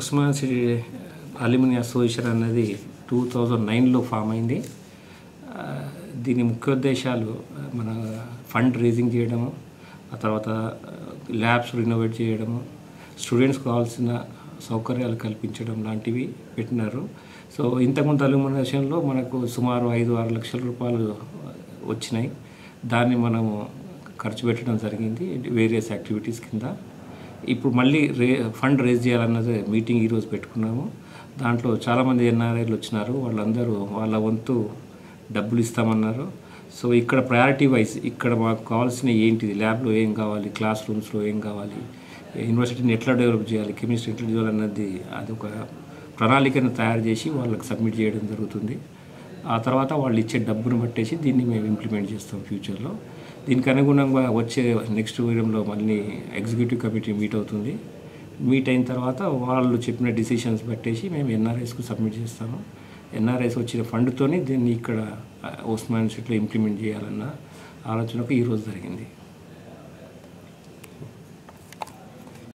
Osman city alumni association అనేది two thousand నైన్లో form అయింది. దీని ముఖ్య ఉద్దేశాలు మన ఫండ్ రేజింగ్ చేయడము ఆ తర్వాత ల్యాబ్స్ రినోవేట్ చేయడము స్టూడెంట్స్ కావాల్సిన సౌకర్యాలు కల్పించడం లాంటివి పెట్టినారు. సో ఇంతకుముందు అల్యూమినేషన్లో మనకు సుమారు ఐదు ఆరు లక్షల రూపాయలు వచ్చినాయి. దాన్ని మనము ఖర్చు పెట్టడం జరిగింది వేరియస్ యాక్టివిటీస్ కింద. ఇప్పుడు మళ్ళీ రే ఫండ్ రేజ్ చేయాలన్నది మీటింగ్ ఈరోజు పెట్టుకున్నాము. దాంట్లో చాలామంది ఎన్ఆర్ఐలు వచ్చినారు. వాళ్ళందరూ వాళ్ళ వంతు డబ్బులు ఇస్తామన్నారు. సో ఇక్కడ ప్రయారిటీ వైజ్ ఇక్కడ మాకు కావాల్సిన ఏంటిది? ల్యాబ్లో ఏం కావాలి? క్లాస్ రూమ్స్లో ఏం కావాలి? యూనివర్సిటీని ఎట్లా డెవలప్ చేయాలి? కెమిస్ట్రీ ఎట్లా చేయాలి అన్నది అది ఒక ప్రణాళికను తయారు చేసి వాళ్ళకి సబ్మిట్ చేయడం జరుగుతుంది. ఆ తర్వాత వాళ్ళు ఇచ్చే డబ్బును బట్టేసి దీన్ని మేము ఇంప్లిమెంట్ చేస్తాం ఫ్యూచర్లో దీనికి అనుగుణంగా వచ్చే నెక్స్ట్ వీరంలో మళ్ళీ ఎగ్జిక్యూటివ్ కమిటీ మీట్ అవుతుంది. మీట్ అయిన తర్వాత వాళ్ళు చెప్పిన డిసిషన్స్ బట్టేసి మేము ఎన్ఆర్ఐస్కు సబ్మిట్ చేస్తాము. ఎన్ఆర్ఐస్ వచ్చిన ఫండ్తోనే దీన్ని ఇక్కడ ఉస్మాన్ సిటీలో ఇంప్లిమెంట్ చేయాలన్న ఆలోచనకు ఈరోజు జరిగింది.